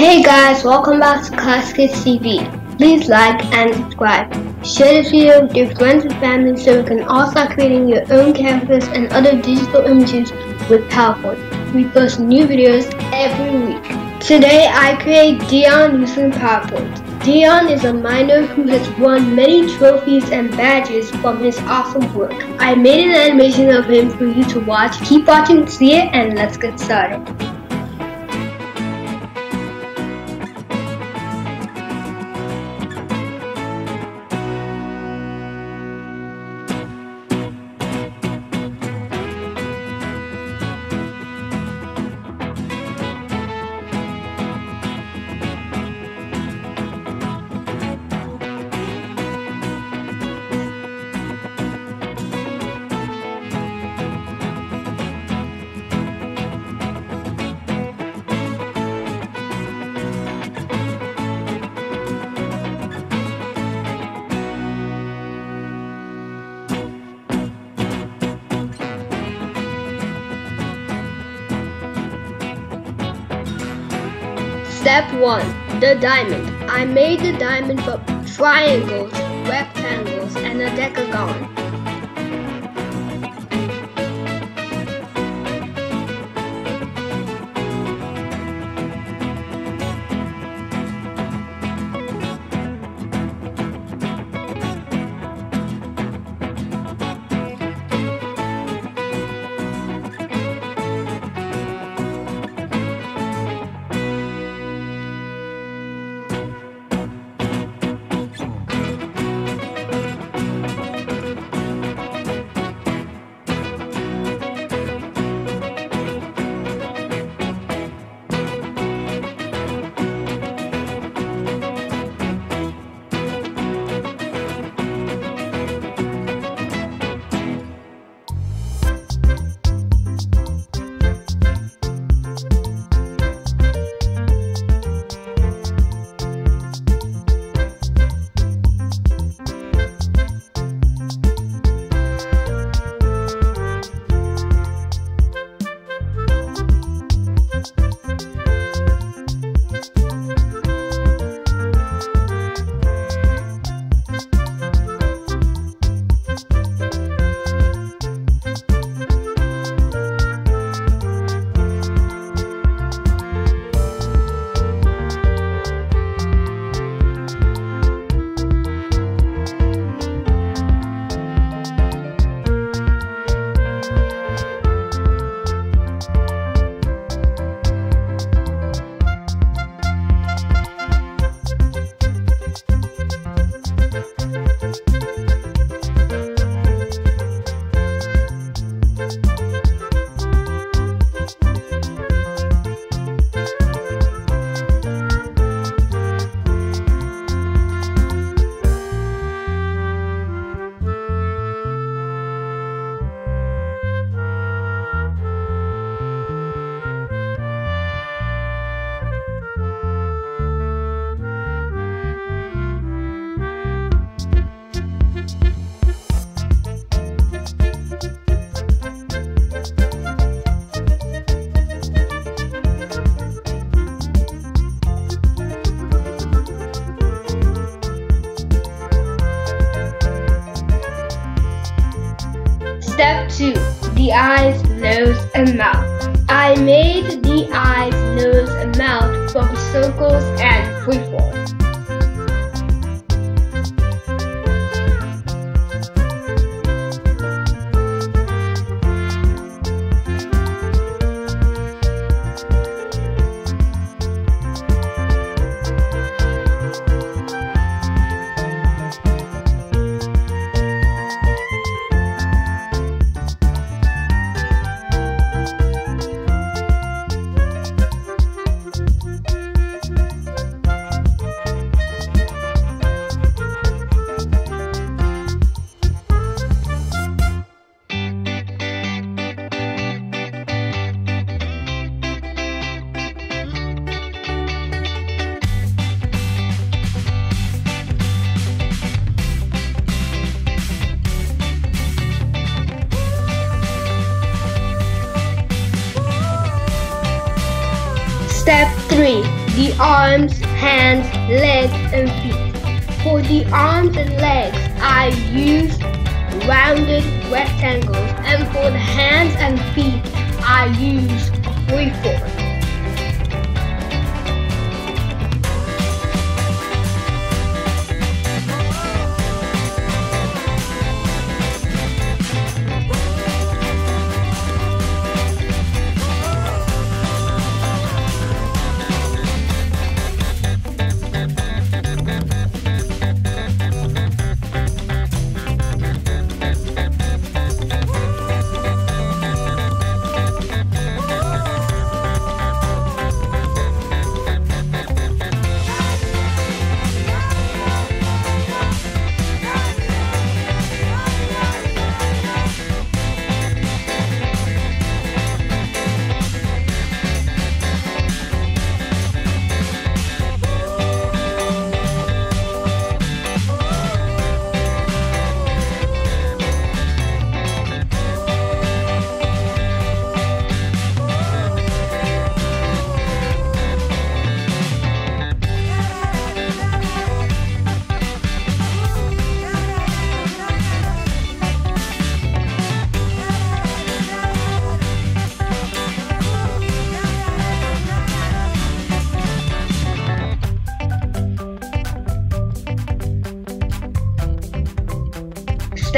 Hey guys, welcome back to Klassy Kids TV. Please like and subscribe. Share this video with your friends and family so we can all start creating your own canvas and other digital images with PowerPoint. We post new videos every week. Today I create Dion using PowerPoint. Dion is a miner who has won many trophies and badges from his awesome work. I made an animation of him for you to watch. Keep watching see it and let's get started. Step 1. The diamond. I made the diamond from triangles, rectangles, and a decagon. Nose, and mouth. I made the eyes, nose, and mouth from circles and freeform. The arms, hands, legs, and feet. For the arms and legs, I use rounded rectangles, and for the hands and feet, I use freeform.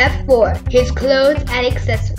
Step 4. His clothes and accessories.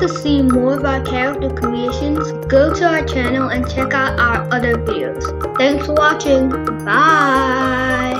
To see more of our character creations, go to our channel and check out our other videos. Thanks for watching. Bye!